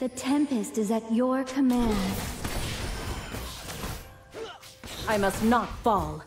The Tempest is at your command. I must not fall.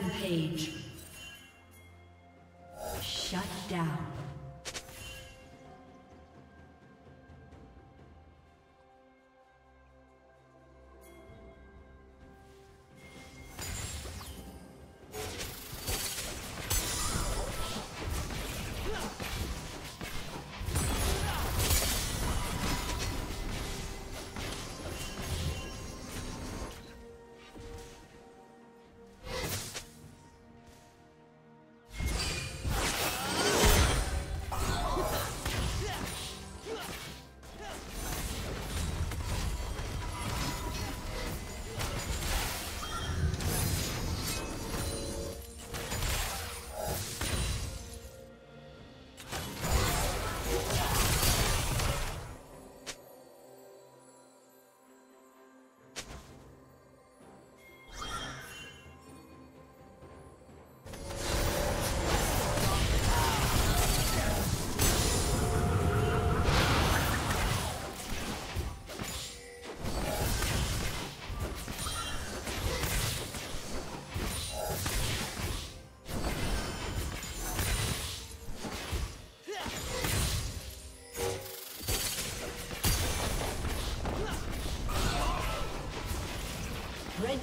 Rampage.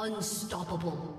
Unstoppable.